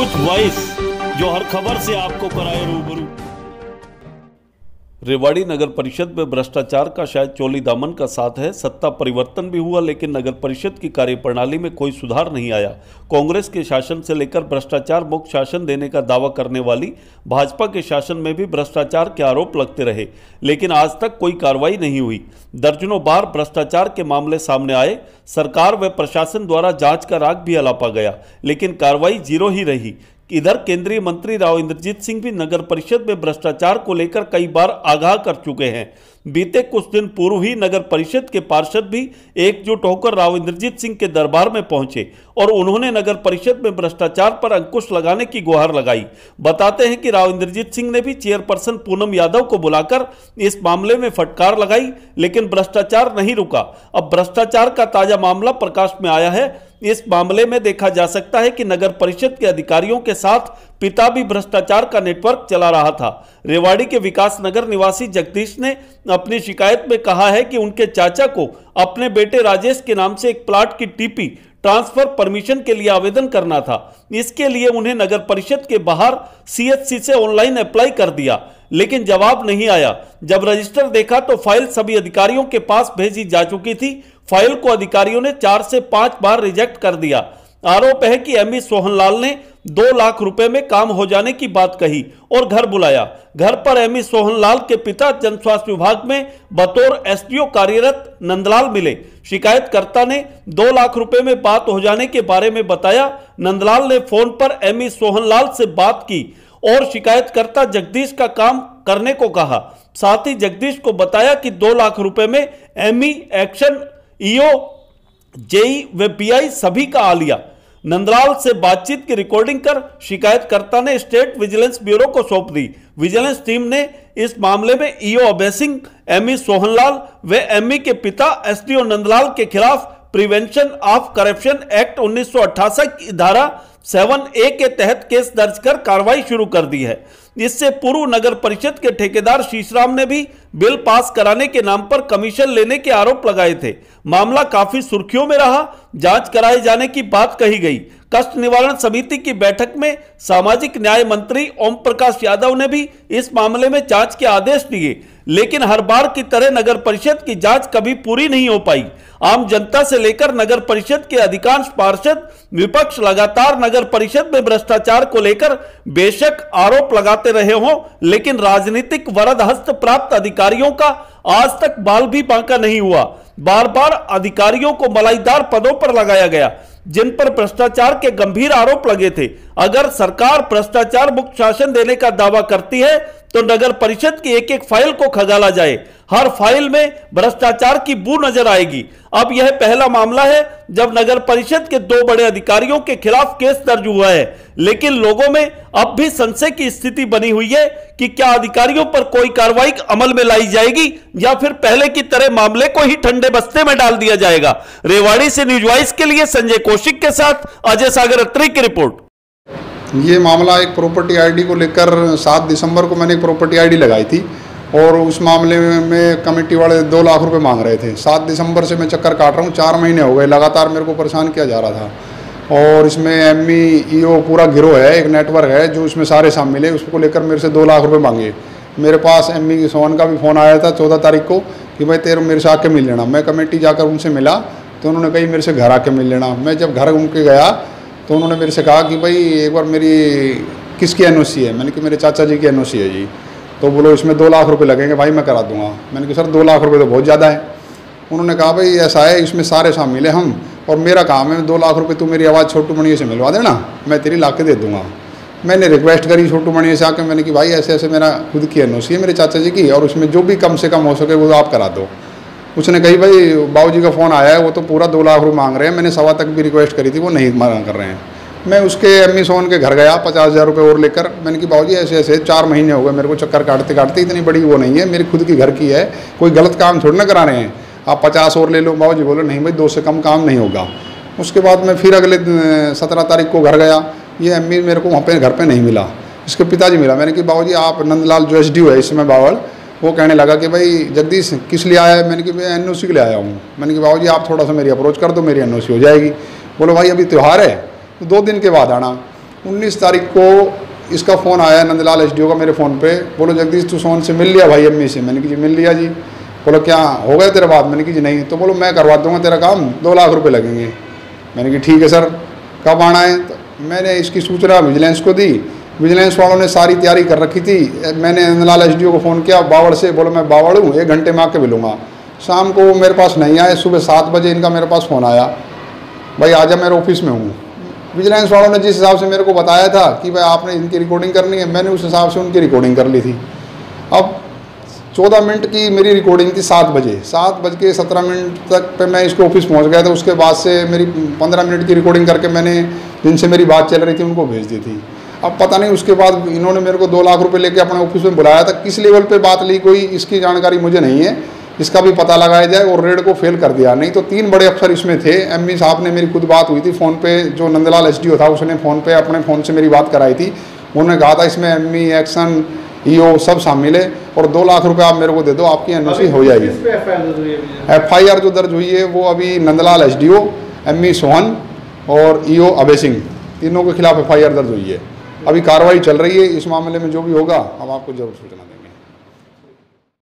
News voice जो हर खबर से आपको कराए रूबरू रेवाड़ी नगर परिषद में भ्रष्टाचार का शायद चोली दामन का साथ है। सत्ता परिवर्तन भी हुआ, लेकिन नगर परिषद की कार्यप्रणाली में कोई सुधार नहीं आया। कांग्रेस के शासन से लेकर भ्रष्टाचार मुक्त शासन देने का दावा करने वाली भाजपा के शासन में भी भ्रष्टाचार के आरोप लगते रहे, लेकिन आज तक कोई कार्रवाई नहीं हुई। दर्जनों बार भ्रष्टाचार के मामले सामने आए, सरकार व प्रशासन द्वारा जाँच का राग भी अलापा गया, लेकिन कार्रवाई ज़ीरो ही रही। इधर केंद्रीय मंत्री राव इंद्रजीत सिंह भी नगर परिषद में भ्रष्टाचार को लेकर कई बार आगाह कर चुके हैं। बीते कुछ दिन पूर्व ही नगर परिषद के पार्षद भी एकजुट होकर राव इंद्रजीत सिंह के दरबार में पहुँचे और उन्होंने नगर परिषद में भ्रष्टाचार पर अंकुश लगाने की गुहार लगाई। बताते हैं कि राव इंद्रजीत सिंह ने भी चेयरपर्सन पूनम यादव को बुलाकर इस मामले में फटकार लगाई, लेकिन भ्रष्टाचार नहीं रुका। अब भ्रष्टाचार का ताज़ा मामला प्रकाश में आया है। इस मामले में देखा जा सकता है कि नगर परिषद के अधिकारियों के साथ पिता भी भ्रष्टाचार का नेटवर्क चला रहा था। रेवाड़ी के विकास नगर निवासी जगदीश ने अपनी शिकायत में कहा है कि उनके चाचा को अपने बेटे राजेश के नाम से एक प्लाट की टीपी ट्रांसफ़र परमिशन के लिए आवेदन करना था। इसके लिए उन्हें नगर परिषद के बाहर सीएचसी से ऑनलाइन अप्लाई कर दिया, लेकिन जवाब नहीं आया। जब रजिस्टर देखा तो फ़ाइल सभी अधिकारियों के पास भेजी जा चुकी थी। फ़ाइल को अधिकारियों ने चार से पाँच बार रिजेक्ट कर दिया। आरोप है कि एमई सोहनलाल ने दो लाख रुपए में काम हो जाने की बात कही और घर बुलाया। घर पर एमई सोहनलाल के पिता जन स्वास्थ्य विभाग में बतौर एसडीओ कार्यरत नंदलाल मिले। शिकायतकर्ता ने दो लाख रुपए में बात हो जाने के बारे में बताया। नंदलाल ने फ़ोन पर एमई सोहनलाल से बात की और शिकायतकर्ता जगदीश का काम करने को कहा। साथ ही जगदीश को बताया कि दो लाख रुपए में एमई एक्शन ईओ जेई व पीआई सभी का आ लिया नंदलाल से बातचीत की रिकॉर्डिंग कर शिकायतकर्ता ने स्टेट विजिलेंस ब्यूरो को सौंप दी। विजिलेंस टीम ने इस मामले में ईओ अभय सिंह एमई सोहनलाल व एमई के पिता एसडीओ नंदलाल के खिलाफ प्रिवेंशन ऑफ़ करप्शन एक्ट उन्नीस की धारा सेवन ए के तहत केस दर्ज कर कार्रवाई शुरू कर दी है। इससे पूर्व नगर परिषद के ठेकेदार शीशराम ने भी बिल पास कराने के नाम पर कमीशन लेने के आरोप लगाए थे। मामला काफ़ी सुर्खियों में रहा। जाँच कराए जाने की बात कही गई। कष्ट निवारण समिति की बैठक में सामाजिक न्याय मंत्री ओम प्रकाश यादव ने भी इस मामले में जाँच के आदेश दिए। लेकिन हर बार की तरह नगर परिषद की जाँच कभी पूरी नहीं हो पाई। आम जनता से लेकर नगर परिषद के अधिकांश पार्षद, विपक्ष लगातार नगर परिषद में भ्रष्टाचार को लेकर बेशक आरोप लगाते रहे हों, लेकिन राजनीतिक वरद हस्त प्राप्त अधिकारियों का आज तक बाल भी बांका नहीं हुआ। बार बार अधिकारियों को मलाईदार पदों पर लगाया गया, जिन पर भ्रष्टाचार के गंभीर आरोप लगे थे। अगर सरकार भ्रष्टाचार मुक्त शासन देने का दावा करती है तो नगर परिषद की एक एक फ़ाइल को खगाला जाए। हर फ़ाइल में भ्रष्टाचार की बू नज़र आएगी। अब यह पहला मामला है, जब नगर परिषद के दो बड़े अधिकारियों के खिलाफ केस दर्ज हुआ है। लेकिन लोगों में अब भी संशय की स्थिति बनी हुई है कि क्या अधिकारियों पर कोई कार्रवाई अमल में लाई जाएगी, या फिर पहले की तरह मामले को ही ठंडे बस्ते में डाल दिया जाएगा। रेवाड़ी से न्यूज़ वाइस के लिए संजय कौशिक के साथ अजय सागर अत्री की रिपोर्ट। ये मामला एक प्रॉपर्टी आईडी को लेकर सात दिसंबर को मैंने एक प्रॉपर्टी आईडी लगाई थी और उस मामले में कमेटी वाले दो लाख रुपए मांग रहे थे। सात दिसंबर से मैं चक्कर काट रहा हूँ, चार महीने हो गए, लगातार मेरे को परेशान किया जा रहा था। और इसमें एम ई पूरा गिरोह है, एक नेटवर्क है जो इसमें सारे शामिल है, उसको लेकर मेरे से दो लाख रुपये मांगे। मेरे पास एम ई सोहन का भी फ़ोन आया था चौदह तारीख को कि भाई तेरे मेरे से आके मिल लेना। मैं कमेटी जाकर उनसे मिला तो उन्होंने कही मेरे से घर आके मिल लेना। मैं जब घर उनके गया तो उन्होंने मेरे से कहा कि भाई, एक बार मेरी किसकी एनओसी है? मैंने कि मेरे चाचा जी की एनओसी है जी। तो बोलो, इसमें दो लाख रुपए लगेंगे, भाई मैं करा दूँगा। मैंने कहा, सर, दो लाख रुपए तो बहुत ज़्यादा है। उन्होंने कहा, भाई, ऐसा है, इसमें सारे शामिल है हम, और मेरा काम है, दो लाख रुपए तू मेरी आवाज़ छोटू मणिया से मिलवा देना, मैं तेरी ला के दे दूँगा। मैंने रिक्वेस्ट करी छोटू मणिया से आके, मैंने कि भाई ऐसे ऐसे मेरा खुद की एनओसी है, मेरे चाचा जी की, और उसमें जो भी कम से कम हो सके वो आप करा दो। उसने कही, भाई बाबू जी का फ़ोन आया है, वो तो पूरा दो लाख रुपये मांग रहे हैं, मैंने सवा तक भी रिक्वेस्ट करी थी, वो नहीं मांग कर रहे हैं। मैं उसके अम्मी सोन के घर गया, पचास हज़ार रुपये और लेकर, मैंने कि बाबू जी ऐसे ऐसे, चार महीने हो गए, मेरे को चक्कर काटते काटते इतनी बड़ी वो नहीं है, मेरी खुद की घर की है, कोई गलत काम थोड़ी ना करा रहे हैं। आप पचास और ले लो। बाबू जी बोलो, नहीं भाई, दो से कम काम नहीं होगा। उसके बाद मैं फिर अगले सत्रह तारीख को घर गया, ये अम्मी मेरे को वहाँ पर घर पर नहीं मिला। इसके पिताजी मिला। मैंने कि बाबू जी आप नंदलाल जो एस है, इसमें बावल वो कहने लगा कि भाई, जगदीश, किस लिए आया है? मैंने कि मैं एनओसी के लिए आया हूँ। मैंने कि बाबू जी आप थोड़ा सा मेरी अप्रोच कर दो, मेरी एनओसी हो जाएगी। बोलो, भाई, अभी त्यौहार है तो दो दिन के बाद आना। उन्नीस तारीख को इसका फ़ोन आया, नंदलाल एस का मेरे फ़ोन पे। बोलो, जगदीश, तू सोन से मिल लिया भाई अम्मी से। मैंने कहा, जी, मिल लिया जी। बोलो, क्या हो गया तेरे बात मैंने कहा, जी, नहीं। तो बोलो, मैं करवा दूँगा तेरा काम, दो लाख रुपए लगेंगे। मैंने कि ठीक है, सर। कब आना है? तो मैंने इसकी सूचना विजिलेंस को दी। विजिलेंस वालों ने सारी तैयारी कर रखी थी। मैंने नंदलाल एस को फ़ोन किया, बावड़ से बोलो, मैं बावड़ हूँ, एक घंटे में आके मिलूँगा। शाम को वो मेरे पास नहीं आए, सुबह सात बजे इनका मेरे पास फ़ोन आया। भाई, आजा मेरे ऑफ़िस में हूँ। विजिलेंस वालों ने जिस हिसाब से मेरे को बताया था कि भाई, आपने इनकी रिकॉर्डिंग करनी है, मैंने उस हिसाब से उनकी रिकॉर्डिंग कर ली थी। अब चौदह मिनट की मेरी रिकॉर्डिंग थी सात बजे। सात बज के सत्रह मिनट तक पे मैं इसके ऑफ़िस पहुँच गया था। उसके बाद से मेरी पंद्रह मिनट की रिकॉर्डिंग करके मैंने जिनसे मेरी बात चल रही थी, उनको भेज दी थी। अब पता नहीं उसके बाद इन्होंने मेरे को दो लाख रुपए लेके अपने ऑफ़िस में बुलाया था। किस लेवल पे बात ली कोई इसकी जानकारी मुझे नहीं है। इसका भी पता लगाया जाए और रेड को फेल कर दिया। नहीं तो तीन बड़े अफसर इसमें थे। एम साहब ने मेरी खुद बात हुई थी फ़ोन पे जो नंदलाल एसडीओ था उसने फ़ोन पे अपने फ़ोन से मेरी बात कराई थी। उन्होंने कहा था इसमें एम एक्शन ईओ सब शामिल है और दो लाख रुपए आप मेरे को दे दो आपकी एनओसी हो जाएगी। एफ़ आई आर जो दर्ज हुई है वो अभी Nandlal S D O M Sohan और ई ओ अभय सिंह तीनों के खिलाफ एफ़ आई आर दर्ज हुई है। अभी कार्रवाई चल रही है, इस मामले में जो भी होगा, हम आपको ज़रूर सूचना देंगे।